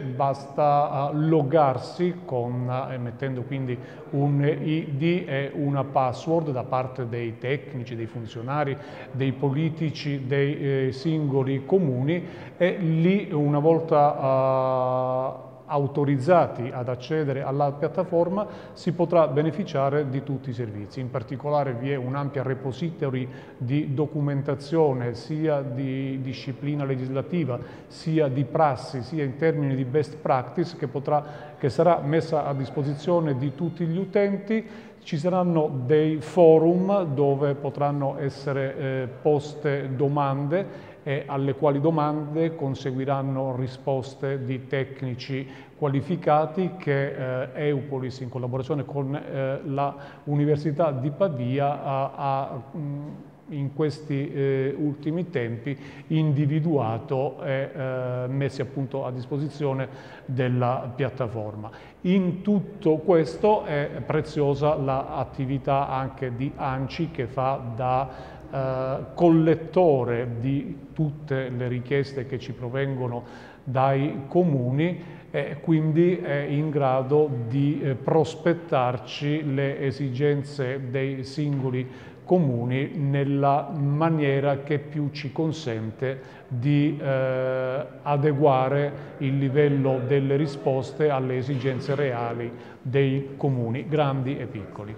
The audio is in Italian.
Basta uh, loggarsi con, uh, mettendo quindi un ID e una password da parte dei tecnici, dei funzionari, dei politici, dei eh, singoli comuni e lì una volta autorizzati ad accedere alla piattaforma si potrà beneficiare di tutti i servizi. In particolare vi è un'ampia repository di documentazione sia di disciplina legislativa sia di prassi sia in termini di best practice che, potrà, che sarà messa a disposizione di tutti gli utenti ci saranno dei forum dove potranno essere eh, poste domande e alle quali domande conseguiranno risposte di tecnici qualificati che eh, Eupolis in collaborazione con eh, la Università di Pavia ha, ha mh, in questi eh, ultimi tempi individuato e eh, messi appunto a disposizione della piattaforma. In tutto questo è preziosa l'attività anche di ANCI che fa da eh, collettore di tutte le richieste che ci provengono dai comuni e quindi è in grado di eh, prospettarci le esigenze dei singoli comuni nella maniera che più ci consente di eh, adeguare il livello delle risposte alle esigenze reali dei comuni, grandi e piccoli.